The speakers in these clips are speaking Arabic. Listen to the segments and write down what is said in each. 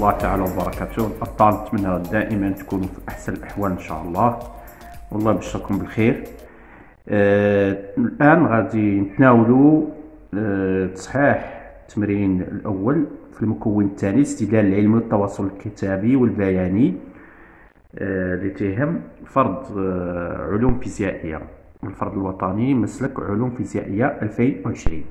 الله تعالى وبركاته. الأبطال نتمنى دائما تكونوا في أحسن الأحوال إن شاء الله. والله يبشركم بالخير. آه الآن غادي نتناولوا آه تصحيح التمرين الأول في المكون الثاني استدلال العلمي والتواصل الكتابي والبياني. آه اللي تهم فرض آه علوم فيزيائية. الفرض الوطني مسلك علوم فيزيائية 2020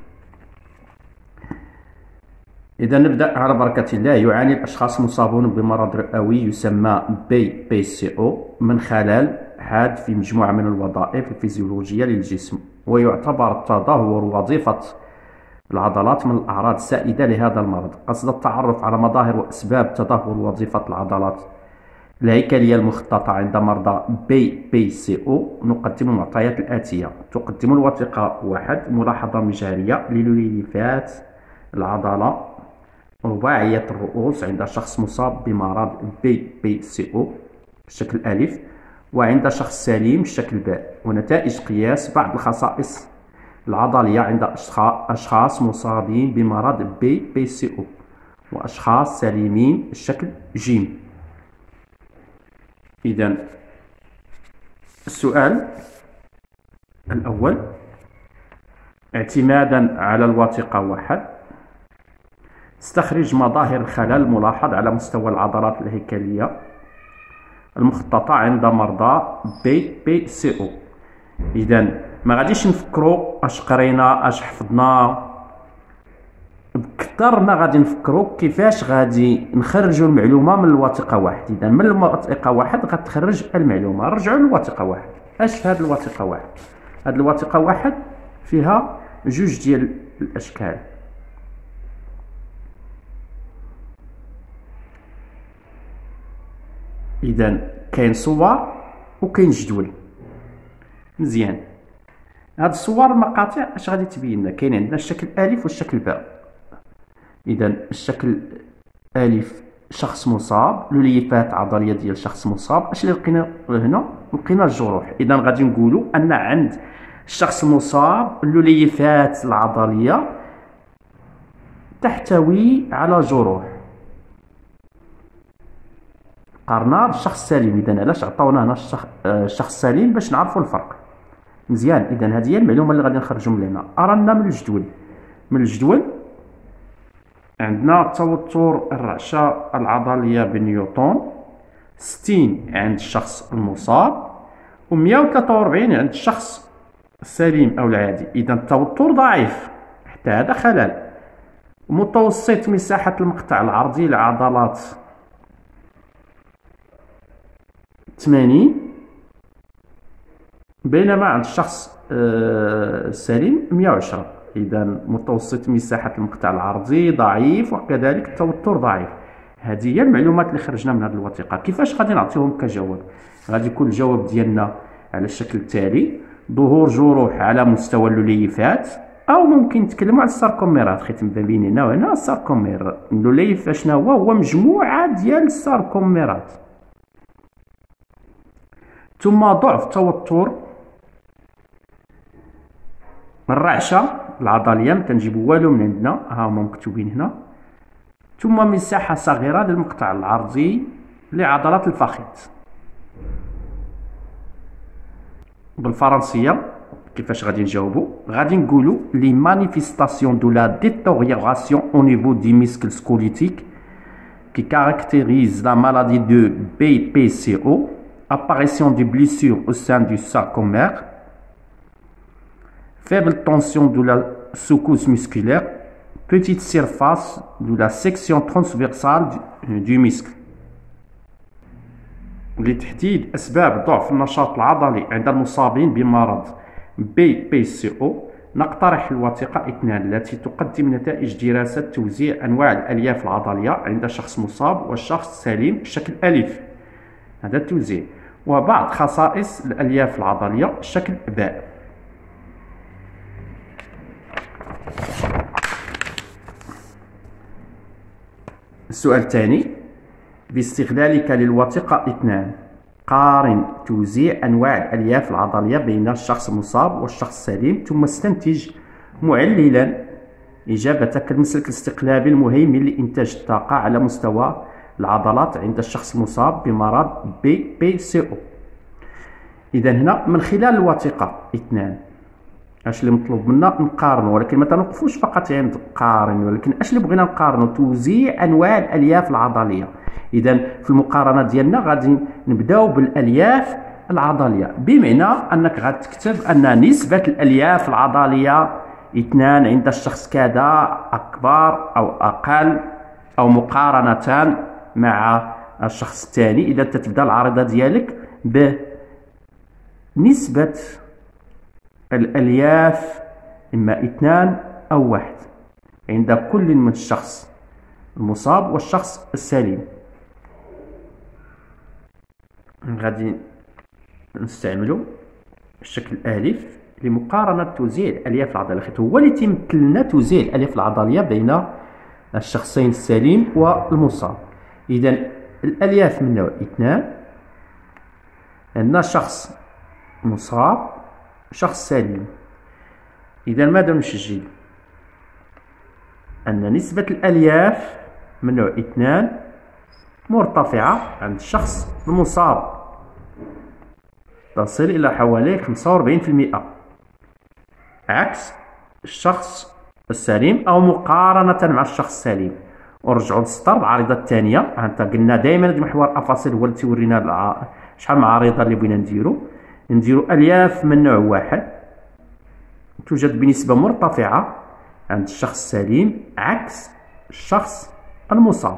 إذا نبدأ على بركة الله. يعاني الأشخاص المصابون بمرض رئوي يسمى BPCO من خلل حاد في مجموعة من الوظائف الفيزيولوجية للجسم ويعتبر تدهور وظيفة العضلات من الأعراض السائدة لهذا المرض. قصد التعرف على مظاهر وأسباب تدهور وظيفة العضلات. الهيكلية المخططة عند مرضى BPCO نقدم المعطيات الآتية. تقدم الوثيقة واحد. ملاحظة مجهرية للييفات العضلة. رباعية الرؤوس عند شخص مصاب بمرض BPCO الشكل ألف وعند شخص سليم الشكل باء ونتائج قياس بعض الخصائص العضلية عند أشخاص مصابين بمرض BPCO وأشخاص سليمين الشكل جيم. إذا السؤال الأول اعتمادا على الوثيقة واحد استخرج مظاهر الخلل الملاحظ على مستوى العضلات الهيكلية المخططة عند مرضى BPCO إذا ما غاديش نفكروا اش قرينا اش حفظنا. بكثر ما غادي نفكروا كيفاش غادي نخرجوا المعلومة من الوثيقة واحد. اذا من الوثيقة واحد غتخرج المعلومة. رجعوا للوثيقة واحد. اش في هذه الوثيقة واحد؟ هذه الوثيقة واحد فيها جوج ديال الأشكال. اذا كاين صور وكاين جدول. مزيان. هاد الصور المقاطع اش غادي تبين؟ لنا كاين عندنا الشكل ألف والشكل باء. اذا الشكل ألف شخص مصاب لوليفات عضلية ديال شخص مصاب. اش اللي لقينا هنا؟ لقينا الجروح. اذا غادي نقولوا أن عند الشخص المصاب اللوليفات العضلية تحتوي على جروح. قارنا بالشخص السليم. اذا علاش عطاونا هنا الشخص السليم باش نعرفوا الفرق. مزيان. اذا هذه هي المعلومة اللي غادي نخرجوا من هنا. أرانا من الجدول. من الجدول عندنا توتر الرعشة العضلية بنيوتن 60 عند الشخص المصاب و143 عند الشخص السليم أو العادي. اذا التوتر ضعيف. حتى هذا خلل. متوسط مساحة المقطع العرضي لعضلات 80 بينما عند الشخص السليم 110 إذا متوسط مساحة المقطع العرضي ضعيف وكذلك التوتر ضعيف. هذه هي المعلومات اللي خرجنا من هذه الوثيقة. كيفاش غادي نعطيهم كجواب؟ غادي يكون الجواب ديالنا على الشكل التالي. ظهور جروح على مستوى اللييفات أو ممكن نتكلموا على الساركوميرات. ختم ما بين هنا وهنا الساركومير. اللييف شنو هو؟ هو مجموعة ديال الساركوميرات. ثم ضعف توتر الرعشه العضلية ما كنجيبو والو من عندنا. ها هما مكتوبين هنا. ثم مساحة صغيرة للمقطع العرضي لعضلات الفخذ. بالفرنسية كيفاش غادي نجاوبو؟ غادي نقولو les manifestations de la détérioration au niveau des muscles squelettiques qui caractérise la maladie de BPCO apparition de blessures au sein du sarcomère, faible tension de la secousse musculaire, petite surface de la section transversale du muscle. لتحديد أسباب ضعف النشاط العضلي عند المصابين بمرض BPCO. نقترح الوثيقة إثنان التي تقدم نتائج دراسة توزيع أنواع الألياف العضلية عند شخص مصاب والشخص سليم بشكل ألف هذا التوزيع. وبعض خصائص الألياف العضلية شكل باء السؤال الثاني. باستغلالك للوثيقة إثنان. قارن توزيع أنواع الألياف العضلية بين الشخص المصاب والشخص السليم ثم استنتج معللا إجابتك المسلك الاستقلابي المهيمن لإنتاج الطاقة على مستوى العضلات عند الشخص المصاب بمرض BPCO إذا هنا من خلال الوثيقة اثنان. أش اللي مطلوب منا؟ نقارنوا ولكن ما تنوقفوش فقط عند قارن ولكن أش اللي بغينا نقارنوا توزيع أنواع الألياف العضلية. اذا في المقارنة ديالنا غادي نبداو بالألياف العضلية. بمعنى أنك غادي تكتب أن نسبة الألياف العضلية اثنان عند الشخص كذا أكبر أو أقل أو مقارنه مع الشخص الثاني إذا تتبدا العارضه ديالك بنسبة الألياف إما اثنان أو واحد عند كل من الشخص المصاب والشخص السليم. غادي نستعملوا الشكل الالف لمقارنة توزيع الألياف العضلية. هو اللي تيمثل لنا توزيع الألياف العضلية بين الشخصين السليم والمصاب. إذا الألياف من نوع اثنان. عندنا شخص مصاب شخص سليم. إذا ماذا نسجل أن نسبة الألياف من نوع اثنان مرتفعة عند الشخص المصاب. تصل إلى حوالي 45% عكس الشخص السليم أو مقارنة مع الشخص السليم. ونرجعوا للسطر. العارضة الثانية. انت قلنا دائما محور الأفاصيل هو اللي تورينا شحال من عريضة اللي بغينا نديرو. نديرو ألياف من نوع واحد. توجد بنسبة مرتفعة عند الشخص السليم عكس الشخص المصاب.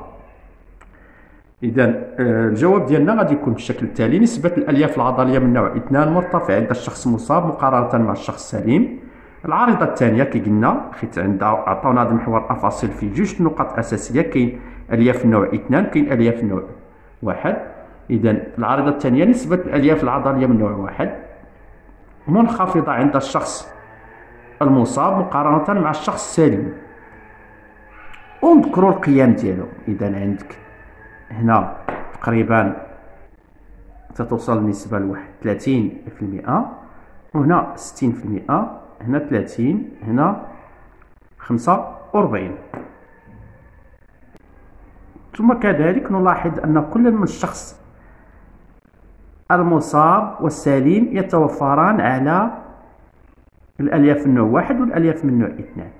إذا آه، الجواب ديالنا غادي يكون بالشكل التالي. نسبة الألياف العضلية من نوع اثنان مرتفعة عند الشخص المصاب مقارنة مع الشخص السليم. العارضة الثانية كي قلنا حيت عندها عطاونا هذا المحور الأفاصيل في جوج نقاط أساسية كاين ألياف النوع إثنان كاين ألياف النوع واحد. إذا العارضة الثانية نسبة الألياف العضلية من نوع واحد. منخفضة عند الشخص المصاب مقارنة مع الشخص السليم. ونذكروا القيم ديالو. إذا عندك هنا تقريبا تتوصل النسبة لواحد 30% وهنا 60% هنا 30 هنا 45 ثم كذلك نلاحظ أن كل من الشخص المصاب والسليم يتوفران على الألياف النوع واحد والألياف من نوع اثنان.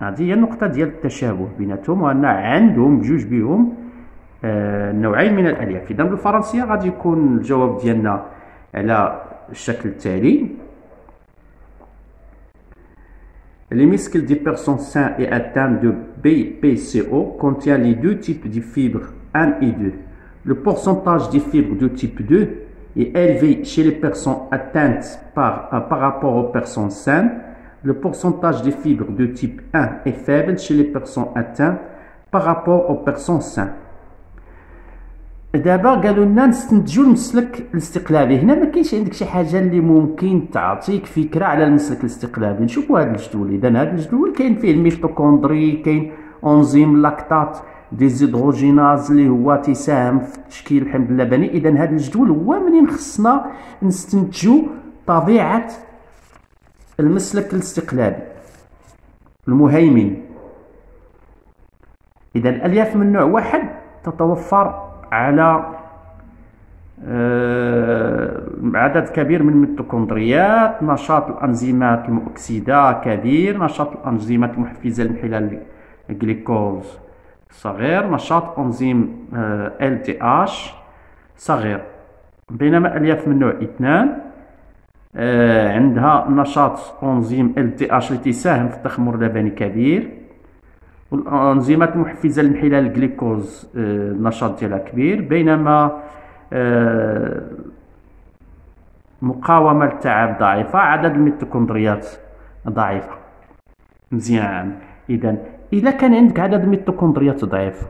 هذه هي النقطة ديال التشابه بيناتهم وأن عندهم بجوج بهم آه نوعين من الألياف. اذا بالفرنسية غادي يكون الجواب ديالنا على الشكل التالي. Les muscles des personnes saines et atteintes de BPCO contient les deux types de fibres 1 et 2. Le pourcentage des fibres de type 2 est élevé chez les personnes atteintes par, euh, par rapport aux personnes saines. Le pourcentage de fibres de type 1 est faible chez les personnes atteintes par rapport aux personnes saines. دابا قالوا لنا نستنتجوا المسلك الاستقلابي. هنا ما كاينش عندك شي حاجة اللي ممكن تعطيك فكرة على المسلك الاستقلابي. نشوفوا هذا الجدول. إذا هذا الجدول كاين فيه الميتوكوندري كاين أنزيم لاكتات ديزيدروجيناز اللي هو تساهم في تشكيل الحمض اللبني إذا هذا الجدول هو منين خصنا نستنتجوا طبيعة المسلك الاستقلابي. المهيمن. إذا الألياف من نوع واحد تتوفر على آه، عدد كبير من الميتوكوندريات نشاط الأنزيمات المؤكسدة كبير نشاط الأنزيمات المحفزة لانحلال الجليكوز صغير نشاط أنزيم LDH صغير. بينما الياف من نوع اثنان آه، عندها نشاط أنزيم LDH اللي تساهم في التخمر اللبني كبير. والانزيمات المحفزة لانحلال الجليكوز آه، النشاط ديالها كبير بينما آه، مقاومة للتعب ضعيفة عدد الميتوكوندريات ضعيفة. مزيان. إذا الا كان عندك عدد الميتوكوندريات ضعيف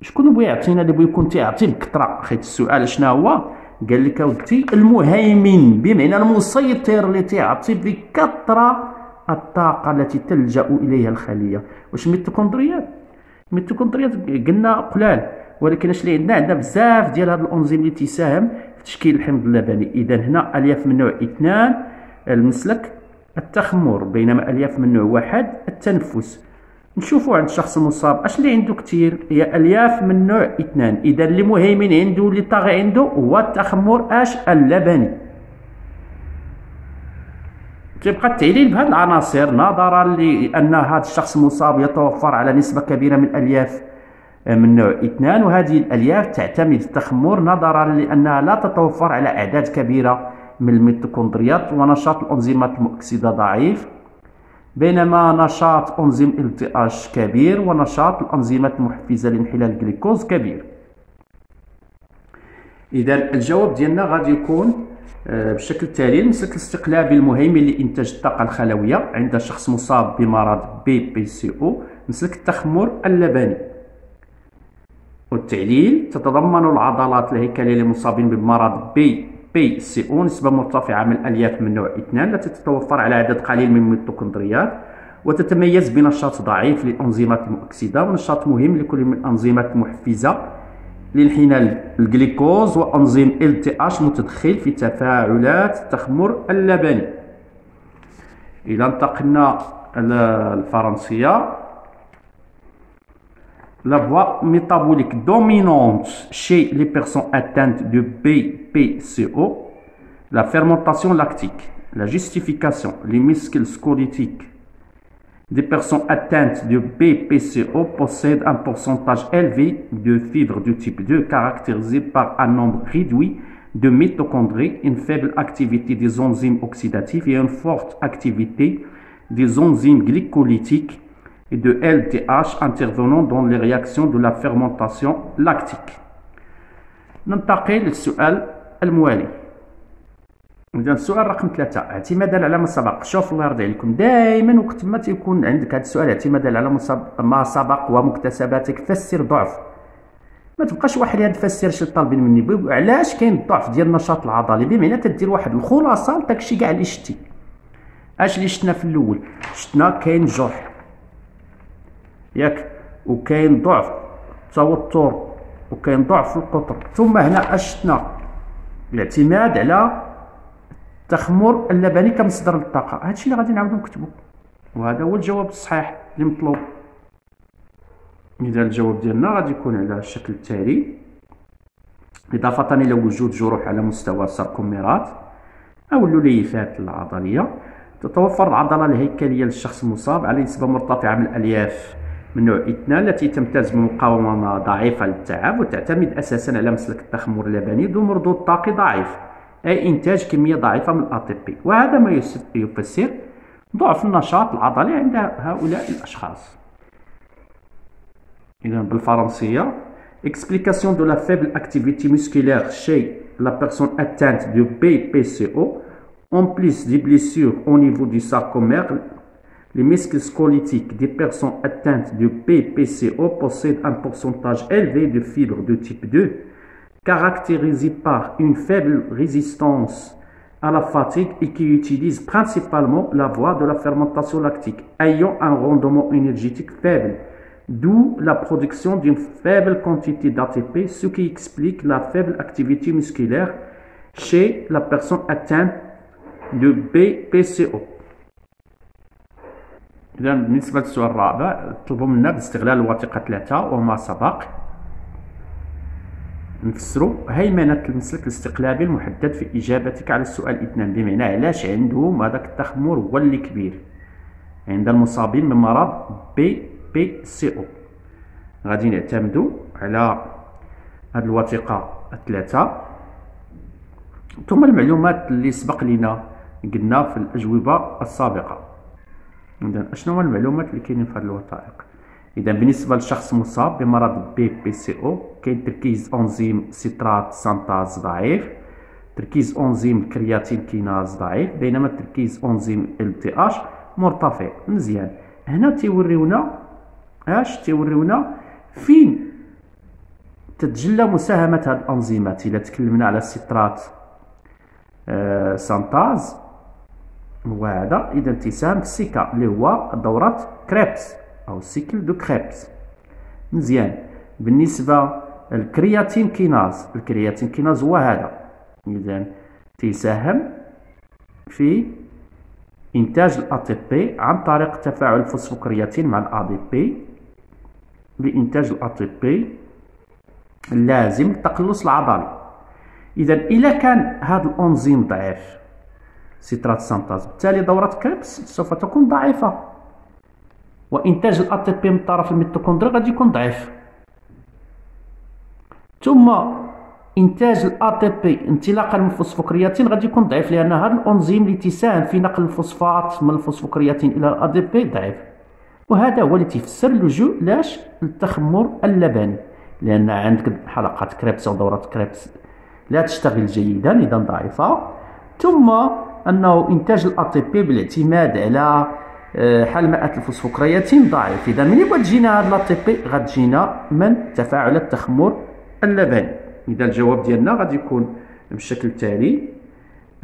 شكون بغى يعطينا اللي بغى يكون تيعطي الكثرة؟ حيت السؤال شنو هو؟ قال لك اودي المهيمن بمعنى المسيطر اللي تيعطي بكثرة الطاقة التي تلجأ إليها الخلية. واش الميتوكوندريات الميتوكوندريات قلنا قلال. ولكن اش اللي عندنا عندنا بزاف ديال هذا الانزيم اللي تساهم في تشكيل الحمض اللبني. اذا هنا ألياف من نوع إثنان المسلك التخمر بينما ألياف من نوع واحد التنفس. نشوفوا عند الشخص المصاب اش اللي عنده كثير هي ألياف من نوع إثنان. اذا اللي مهيمن عنده اللي طاغي عنده هو التخمر اش اللبني. تيبقى التعليل بهذه العناصر نظرا لأن هذا الشخص المصاب يتوفر على نسبة كبيرة من الألياف من نوع إثنان وهذه الألياف تعتمد التخمر نظرا لأنها لا تتوفر على أعداد كبيرة من الميتوكوندريات ونشاط الانزيمات المؤكسدة ضعيف بينما نشاط انزيم LDH كبير ونشاط الانزيمات المحفزة لانحلال الجليكوز كبير. اذا الجواب ديالنا غادي يكون آه، بالشكل التالي المسلك الاستقلابي المهيمن لإنتاج الطاقة الخلوية عند شخص مصاب بمرض BPCO مسلك التخمر اللبني. والتعليل تتضمن العضلات الهيكلية للمصابين بمرض B PCO نسبة مرتفعة من الألياف من نوع إثنان التي تتوفر على عدد قليل من الميتوكوندريات وتتميز بنشاط ضعيف للأنظيمات المؤكسدة ونشاط مهم لكل من الأنظيمات المحفزة لانحلال الجليكوز وأنظيم LDH متدخل في تفاعلات التخمر اللبني إذا انتقلنا الفرنسية La voie métabolique dominante chez les personnes atteintes de BPCO, la fermentation lactique, la justification, les muscles squelettiques des personnes atteintes de BPCO possèdent un pourcentage élevé de fibres du type 2 caractérisé par un nombre réduit de mitochondries, une faible activité des enzymes oxydatives et une forte activité des enzymes glycolytiques et de LTH intervenant dans les réactions de la fermentation lactique. ننتقل للسؤال الموالي إذا السؤال رقم ثلاثة. اعتمادا على ما سبق شوف الله يرضي عليكم. دائما وقت ما تيكون عندك هذا السؤال اعتمادا على ما سبق ومكتسباتك؟ فسر ضعف. ما تبقاش واحد يفسر شي طالبين مني. علاش كاين الضعف ديال النشاط العضلي؟ بمعنى تدير واحد الخلاصة لداكشي كاع اللي شتي. أش اللي شتنا في الأول؟ شتنا كاين جرح. ياك؟ وكاين ضعف التوتر وكاين ضعف القطر. ثم هنا اشتنا الاعتماد على التخمر اللبني كمصدر للطاقه هادشي اللي غادي نعاودو نكتبو. وهذا هو الجواب الصحيح اللي مطلوب. إذا الجواب ديالنا غادي يكون على الشكل التالي. إضافة إلى وجود جروح على مستوى الساركوميرات أو اللوليفات العضلية. تتوفر العضلة الهيكلية للشخص المصاب على نسبة مرتفعة من الألياف من نوع إثنان التي تمتاز بمقاومة ضعيفة للتعب وتعتمد أساسا على مسلك التخمر اللبني ذو مردود طاقي ضعيف. أي إنتاج كمية ضعيفة من الأ بي وهذا ما يفسر ضعف النشاط العضلي عند هؤلاء الأشخاص إذا بالفرنسية explication de la faible activité musculaire chez la personne atteinte de BPCO en plus des blessures au niveau du sarcomère les muscles squelettiques des personnes atteintes de PPCO possèdent un pourcentage élevé de fibres de type 2, caractérisé par une faible résistance à la fatigue et qui utilisent principalement la voie de la fermentation lactique, ayant un rendement énergétique faible, d'où la production d'une faible quantité d'ATP, ce qui explique la faible activité musculaire chez la personne atteinte de BPCO. إذا بالنسبة للسؤال الرابع طلبوا منا باستغلال الوثيقة ثلاثة وما سبق نفسروا هيمنة المسلك الاستقلابي المحدد في إجابتك على السؤال إثنان بمعنى علاش عندهم هذاك التخمر هو اللي كبير؟ عند المصابين بمرض BPCO غادي نعتمدوا على هذه الوثيقة الثلاثة. ثم المعلومات اللي سبق لنا قلنا في الأجوبة السابقة. اذا أشنو هو المعلومات اللي كاينين في هذه الوثائق؟ إذا بالنسبة للشخص مصاب بمرض BPCO كاين تركيز أنزيم سيترات سانتاز ضعيف تركيز أنزيم كرياتين كيناز ضعيف بينما تركيز أنزيم LDH مرتفع مزيان. هنا تيوريونا اش تيوريونا؟ فين تتجلى مساهمة هاد الأنزيمات؟ الا تكلمنا على السيترات آه سانتاز هو هذا إذا تساهم في السكه اللي هو دورة كريبس. أو ال cycle de Krebs. مزيان. بالنسبة للكرياتين كيناز الكرياتين كيناز هو هذا. اذا تساهم في إنتاج ال ATP عن طريق تفاعل الفوسفوكرياتين مع ال ADP. لإنتاج ال ATP اللازم للتقلص العضلي إذا إلا كان هذا الأنزيم ضعيف سيترات سانتاز بالتالي دورة كريبس سوف تكون ضعيفة. وإنتاج ال ATP من طرف ال mitochondrie غادي يكون ضعيف. ثم إنتاج ال ATP انطلاقا من الفوسفوكرياتين غادي يكون ضعيف لأن هذا الأنزيم اللي تساهم في نقل الفوسفات من الفوسفوكرياتين إلى ال ADP ضعيف. وهذا هو اللي تيفسر اللجوء لاش للتخمر اللبني. لأن عندك حلقات كريبس أو دورات كريبس لا تشتغل جيدا اذا ضعيفة. ثم أنه إنتاج ال ATP بالاعتماد على آه، حلمأة الفوسفوكرياتين ضعيف. إذا ملي بغات تجينا هاد ال ATP غتجينا من تفاعل التخمر اللبني. إذا الجواب ديالنا غادي يكون بالشكل التالي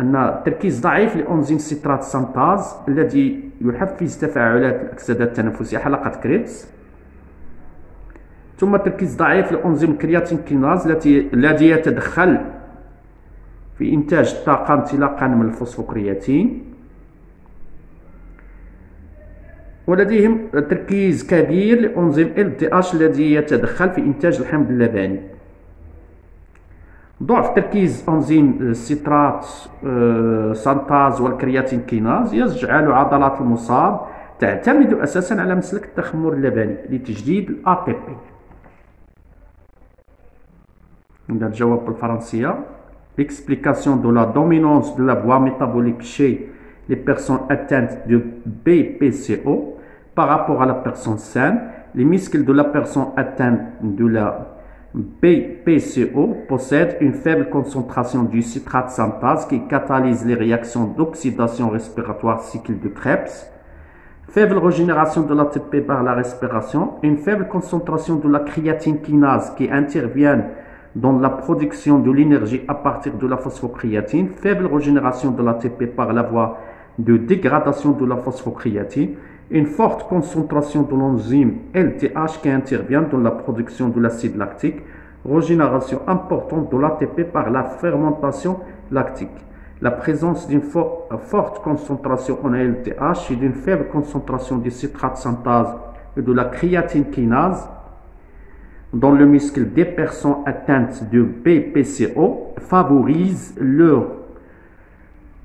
أن التركيز ضعيف لأنزيم سيترات سانتاز الذي يحفز تفاعلات الاكسده التنفسيه حلقة كريبس. ثم تركيز ضعيف لأنزيم كرياتين كيناز التي الذي يتدخل في إنتاج الطاقة انطلاقا من الفوسفوكرياتين. ولديهم تركيز كبير. DH الذي يتدخل في إنتاج الحمض اللبني ضعف تركيز انزيم السيترات آه، سانتاز والكرياتين كيناز يجعل عضلات المصاب تعتمد أساسا على مسلك التخمر اللبني لتجديد الاي تي بي الجواب بالفرنسية. L'explication de la dominance de la voie métabolique chez les personnes atteintes de BPCO par rapport à la personne saine, les muscles de la personne atteinte de la BPCO possède une faible concentration du citrate synthase qui catalyse les réactions d'oxydation respiratoire cycle de Krebs, faible régénération de l'ATP par la respiration, une faible concentration de la créatine kinase qui intervient dans la production de l'énergie à partir de la phosphocréatine, faible régénération de l'ATP par la voie de dégradation de la phosphocréatine, une forte concentration de l'enzyme LTH qui intervient dans la production de l'acide lactique, régénération importante de l'ATP par la fermentation lactique. La présence d'une forte concentration en LTH et d'une faible concentration de citrate synthase et de la créatine kinase dans le muscle des personnes atteintes de BPCO favorise leur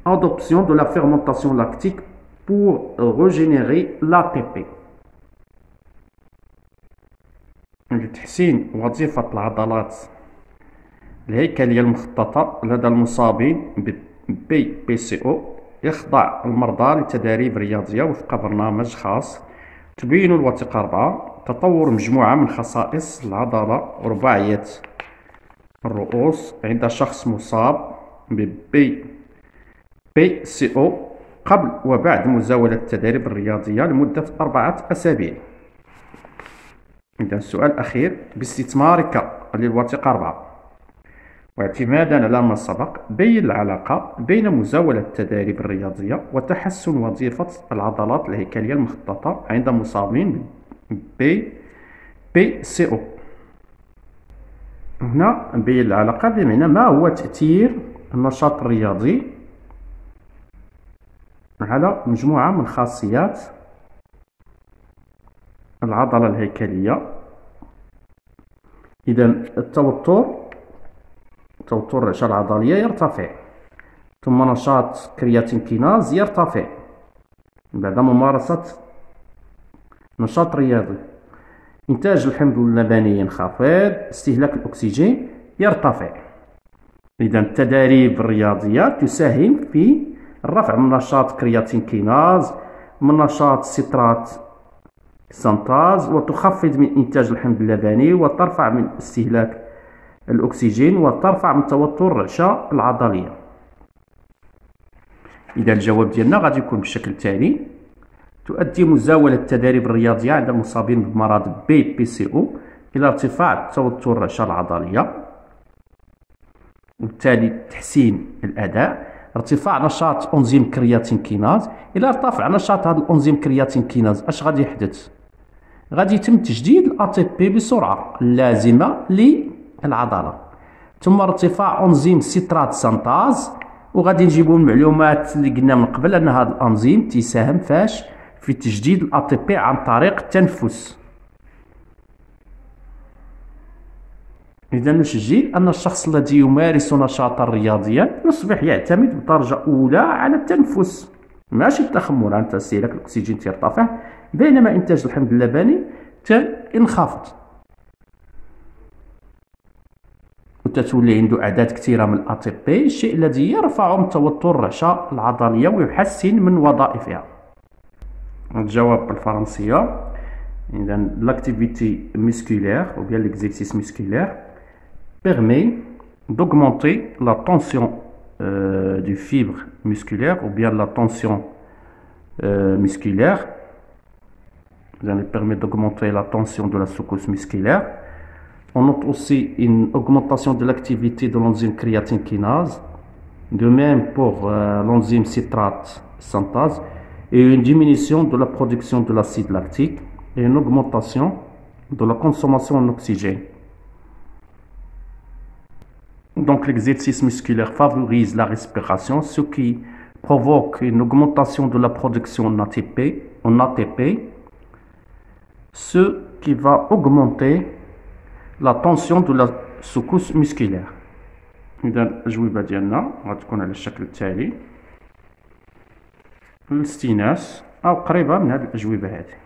adoption de la fermentation lactique pour régénérer l'ATP. لتحسين وظيفة العضلات الهيكلية المخططة لدى المصابين BPCO يخضع المرضى لتداريب رياضية وفق برنامج خاص تبين الوثيقة أربعة تطور مجموعة من خصائص العضلة رباعية الرؤوس عند شخص مصاب ب BPCO قبل وبعد مزاولة التدريب الرياضية لمدة أربعة أسابيع. إذا السؤال الأخير باستثمارك للوثيقة أربعة. واعتمادا على ما سبق بين العلاقة بين مزاولة التدريب الرياضية وتحسن وظيفة العضلات الهيكلية المخططة عند مصابين BPCO هنا بين العلاقة بمعنى ما هو تأثير النشاط الرياضي على مجموعة من خاصيات العضلة الهيكلية. إذا التوتر توتر الرعشة العضلية يرتفع. ثم نشاط كرياتين كيناز يرتفع. بعد ممارسة نشاط رياضي. إنتاج الحمض اللبني ينخفض استهلاك الأكسجين يرتفع. إذا التداريب الرياضية تساهم في الرفع من نشاط كرياتين كيناز من نشاط citrate synthase وتخفض من إنتاج الحمض اللبني وترفع من استهلاك الأكسجين وترفع من توتر الرعشة العضلية. إذا الجواب ديالنا غادي يكون بالشكل التالي تؤدي مزاولة التدريب الرياضية عند المصابين بمرض BPCO إلى ارتفاع توتر الرعشة العضلية. وبالتالي تحسين الأداء. ارتفاع نشاط انزيم créatine kinase إلى ارتفع نشاط هذا الانزيم créatine kinase. أش غادي يحدث؟ غادي يتم تجديد ال ATP بسرعة اللازمه للعضلة. ثم ارتفاع انزيم citrate synthase وغادي نجيبو المعلومات اللي قلنا من قبل أن هذا الانزيم تيساهم فاش في تجديد ال ATP عن طريق التنفس. إذا نسجل أن الشخص الذي يمارس نشاطا رياضيا يصبح يعتمد بدرجة أولى على التنفس. ماشي التخمر عن تسيلك الأكسجين ترتفع بينما إنتاج الحمض اللبني تنخفض. وتتولي عنده أعداد كثيرة من الأ تي بي الشيء الذي يرفع من توتر الرعشة العضلية ويحسن من وظائفها. الجواب بالفرنسية. إذا l'activité musculaire ou bien l'exercice musculaire permet d'augmenter la tension euh, du fibre musculaire ou bien la tension euh, musculaire. Ça permet d'augmenter la tension de la secousse musculaire. On note aussi une augmentation de l'activité de l'enzyme créatine kinase, de même pour euh, l'enzyme citrate synthase, et une diminution de la production de l'acide lactique et une augmentation de la consommation en oxygène. Donc l'exercice musculaire favorise la respiration, ce qui provoque une augmentation de la production en ATP, en ATP ce qui va augmenter la tension de la secousse musculaire. إذا الأجوبة ديالنا غتكون على الشكل التالي الاستئناس أو قريبة من هذه الأجوبة هذه